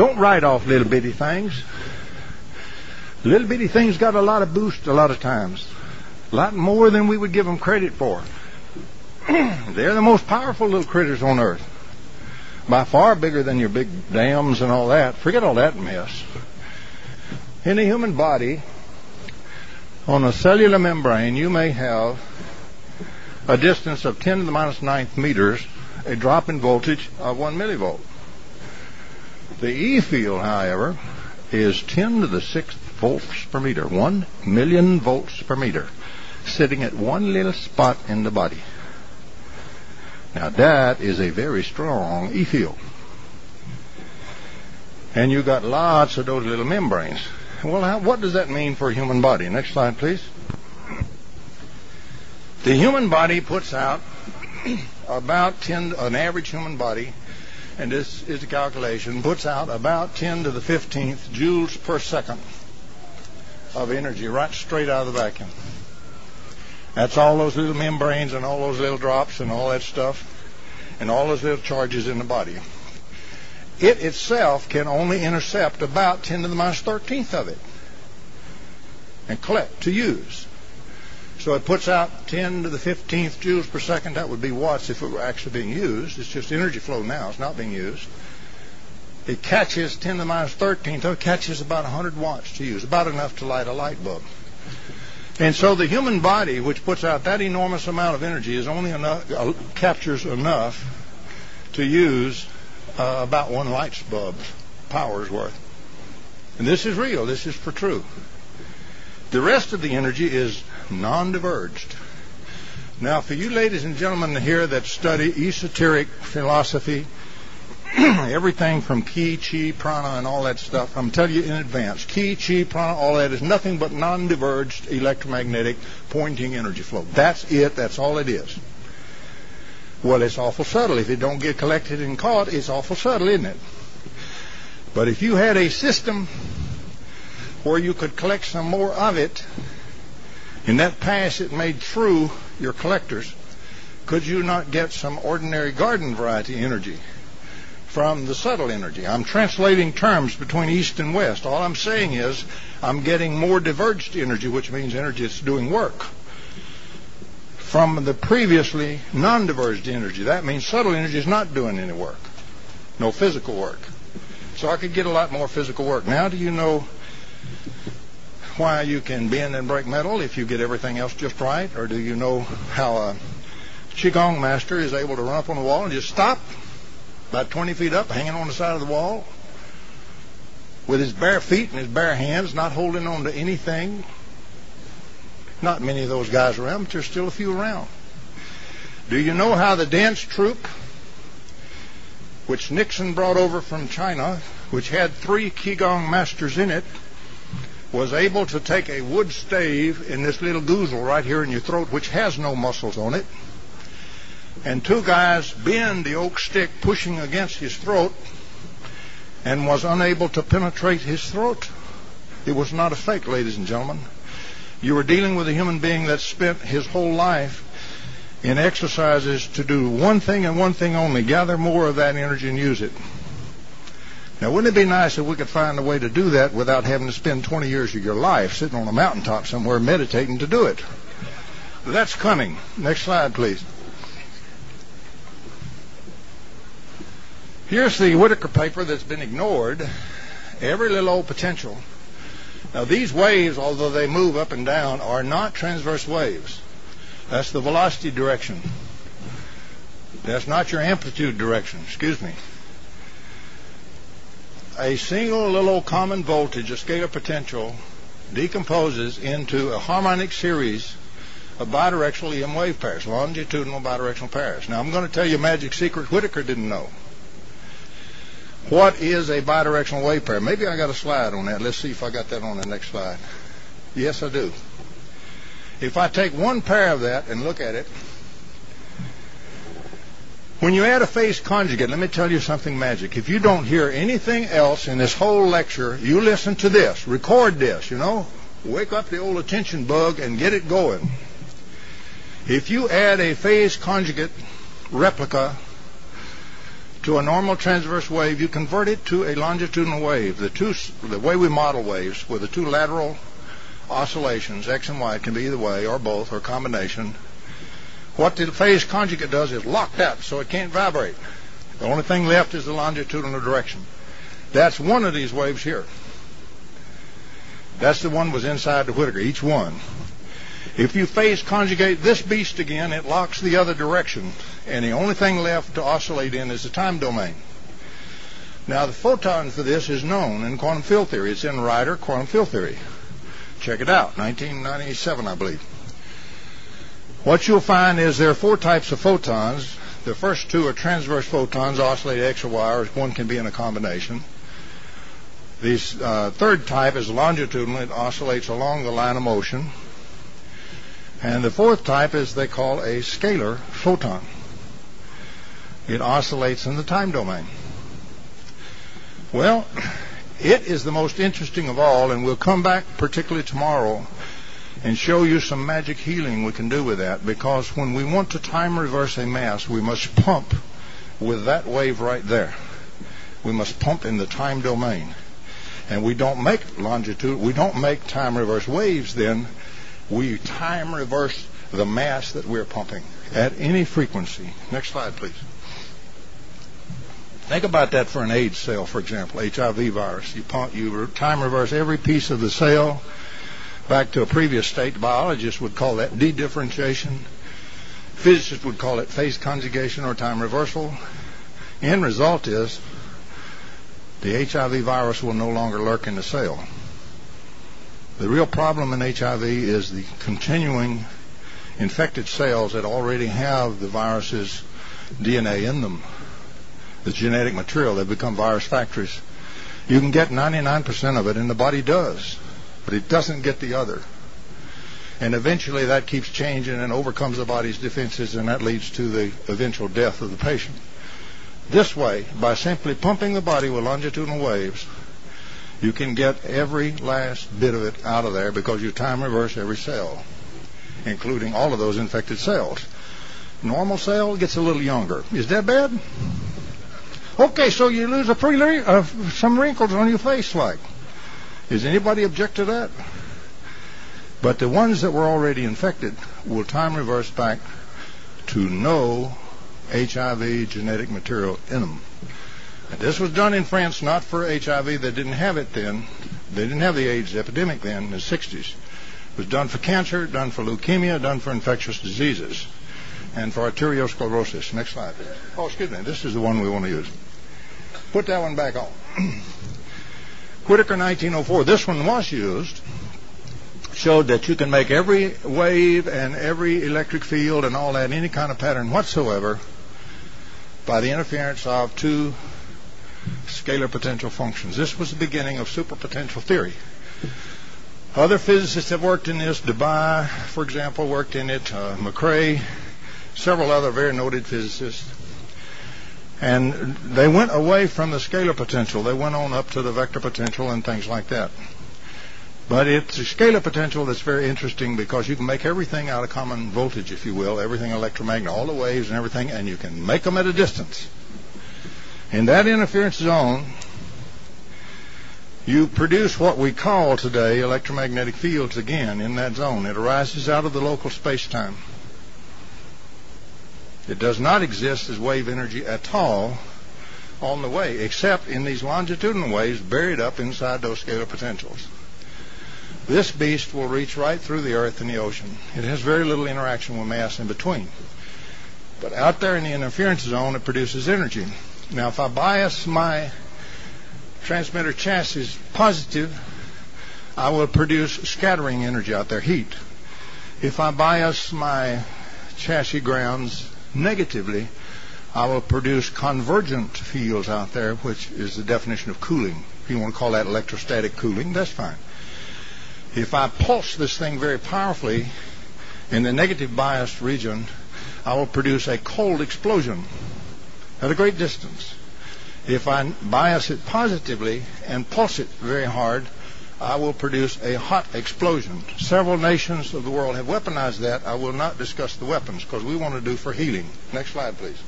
Don't write off little bitty things. Little bitty things got a lot of boost a lot of times. A lot more than we would give them credit for. They're the most powerful little critters on earth. By far bigger than your big dams and all that. Forget all that mess. In the human body, on a cellular membrane, you may have a distance of 10 to the minus ninth meters, a drop in voltage of 1 millivolt. The E field, however, is 10 to the sixth volts per meter, 1 million volts per meter, sitting at one little spot in the body. Now that is a very strong E field. And you've got lots of those little membranes. Well, how, what does that mean for a human body? Next slide, please. The human body puts out about 10, an average human body, and this is the calculation, puts out about 10 to the 15th joules per second of energy right straight out of the vacuum. That's all those little membranes and all those little drops and all that stuff and all those little charges in the body. It itself can only intercept about 10 to the minus 13th of it and collect to use. So it puts out 10 to the 15th joules per second. That would be watts if it were actually being used. It's just energy flow now. It's not being used. It catches 10 to the minus 13th. It catches about 100 watts to use, about enough to light a light bulb. And so the human body, which puts out that enormous amount of energy, is only enough uh, captures enough to use uh, about one light bulb's power's worth. And this is real. This is for true. The rest of the energy is non-diverged. Now, for you ladies and gentlemen here that study esoteric philosophy, everything from ki, chi, prana, and all that stuff, I'm telling you in advance, ki, chi, prana, all that is nothing but non-diverged electromagnetic Poynting energy flow. That's it. That's all it is. Well, it's awful subtle. If it don't get collected and caught, it's awful subtle, isn't it? But if you had a system where you could collect some more of it, in that pass it made through your collectors, could you not get some ordinary garden variety energy from the subtle energy? I'm translating terms between east and west. All I'm saying is I'm getting more diverged energy, which means energy that's doing work from the previously non-diverged energy. That means subtle energy is not doing any work, no physical work. So I could get a lot more physical work. Now, do you know why you can bend and break metal if you get everything else just right? Or do you know how a Qigong master is able to run up on the wall and just stop about 20 feet up, hanging on the side of the wall with his bare feet and his bare hands, not holding on to anything, not many of those guys around, but there's still a few around. Do you know how the dance troupe, which Nixon brought over from China, which had three Qigong masters in it, was able to take a wood stave in this little goozle right here in your throat, which has no muscles on it, and two guys bend the oak stick pushing against his throat and was unable to penetrate his throat? It was not a fake, ladies and gentlemen. You were dealing with a human being that spent his whole life in exercises to do one thing and one thing only gather more of that energy and use it. Now, wouldn't it be nice if we could find a way to do that without having to spend 20 years of your life sitting on a mountaintop somewhere meditating to do it? That's coming. Next slide, please. Here's the Whittaker paper that's been ignored. Every little old potential now, these waves, although they move up and down, are not transverse waves. That's the velocity direction. That's not your amplitude direction. Excuse me. A single little common voltage, a scalar potential, decomposes into a harmonic series of bidirectional EM wave pairs, longitudinal bidirectional pairs. Now, I'm going to tell you a magic secret Whittaker didn't know. What is a bidirectional wave pair? Maybe I got a slide on that. Let's see if I got that on the next slide. Yes, I do. If I take one pair of that and look at it, when you add a phase conjugate, let me tell you something magic. If you don't hear anything else in this whole lecture, you listen to this, record this, you know, wake up the old attention bug and get it going. If you add a phase conjugate replica to a normal transverse wave, you convert it to a longitudinal wave. The two, the way we model waves, with the two lateral oscillations, x and y, can be either way or both or combination. What the phase conjugate does is lock that so it can't vibrate. The only thing left is the longitudinal direction. That's one of these waves here. That's the one was inside the Whittaker, each one. If you phase conjugate this beast again, it locks the other direction, and the only thing left to oscillate in is the time domain. Now, the photon for this is known in quantum field theory. It's in Ryder quantum field theory. Check it out, 1997, I believe. What you'll find is there are four types of photons. The first two are transverse photons, oscillate X or Y, or one can be in a combination. The uh, third type is longitudinal. It oscillates along the line of motion. And the fourth type is they call a scalar photon. It oscillates in the time domain. Well, it is the most interesting of all, and we'll come back particularly tomorrow and show you some magic healing we can do with that because when we want to time reverse a mass, we must pump with that wave right there. We must pump in the time domain. And we don't make longitude, we don't make time reverse waves then we time reverse the mass that we're pumping at any frequency. Next slide, please. Think about that for an AIDS cell, for example, HIV virus. You, pump, you time reverse every piece of the cell back to a previous state. Biologists would call that dedifferentiation. Physicists would call it phase conjugation or time reversal. End result is the HIV virus will no longer lurk in the cell. The real problem in HIV is the continuing infected cells that already have the virus's DNA in them, the genetic material. They become virus factories. You can get 99% of it, and the body does, but it doesn't get the other. And eventually that keeps changing and overcomes the body's defenses, and that leads to the eventual death of the patient. This way, by simply pumping the body with longitudinal waves, you can get every last bit of it out of there because you time reverse every cell, including all of those infected cells. Normal cell gets a little younger. Is that bad? Okay, so you lose a pretty uh, some wrinkles on your face, like. Does anybody object to that? But the ones that were already infected will time reverse back to no HIV genetic material in them. And this was done in France not for HIV. They didn't have it then. They didn't have the AIDS epidemic then in the 60s. It was done for cancer, done for leukemia, done for infectious diseases, and for arteriosclerosis. Next slide. Oh, excuse me. This is the one we want to use. Put that one back on. Whittaker 1904. This one was used. Showed that you can make every wave and every electric field and all that, any kind of pattern whatsoever, by the interference of two scalar potential functions. This was the beginning of superpotential theory. Other physicists have worked in this. Debye, for example, worked in it. Uh, several other very noted physicists. And they went away from the scalar potential. They went on up to the vector potential and things like that. But it's a scalar potential that's very interesting because you can make everything out of common voltage, if you will, everything electromagnetic, all the waves and everything, and you can make them at a distance. In that interference zone, you produce what we call today electromagnetic fields again in that zone. It arises out of the local space-time. It does not exist as wave energy at all on the way, except in these longitudinal waves buried up inside those scalar potentials. This beast will reach right through the earth and the ocean. It has very little interaction with mass in between. But out there in the interference zone, it produces energy. Now, if I bias my transmitter chassis positive, I will produce scattering energy out there, heat. If I bias my chassis grounds negatively, I will produce convergent fields out there, which is the definition of cooling. If you want to call that electrostatic cooling, that's fine. If I pulse this thing very powerfully in the negative biased region, I will produce a cold explosion at a great distance. If I bias it positively and pulse it very hard, I will produce a hot explosion. Several nations of the world have weaponized that. I will not discuss the weapons because we want to do for healing. Next slide, please.